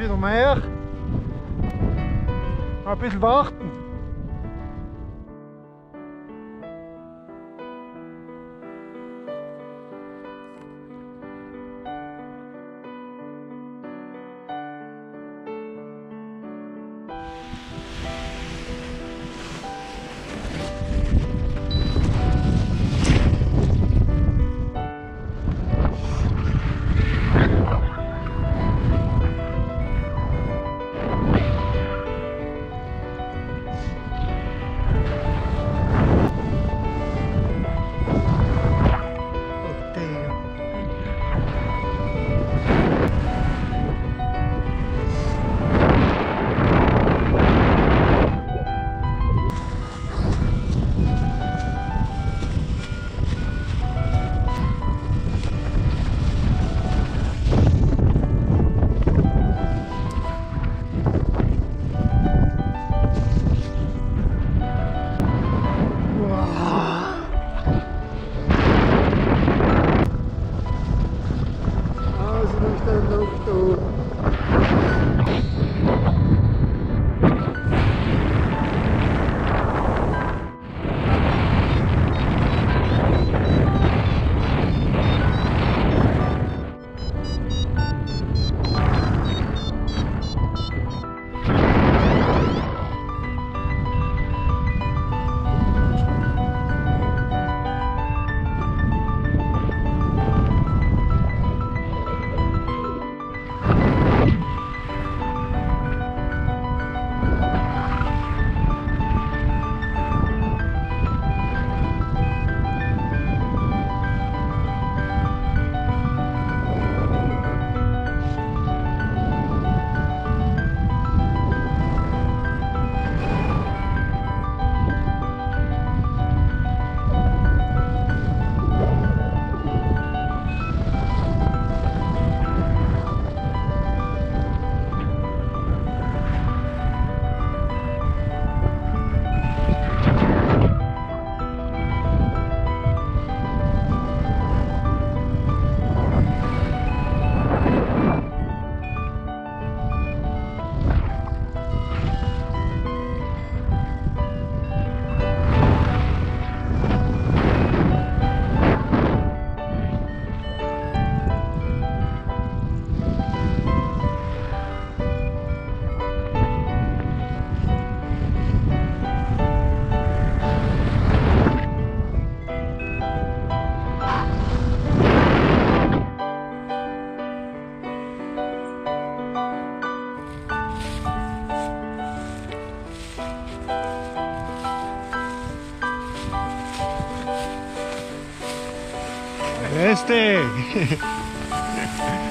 wieder mehr. Ein bisschen warten. Este.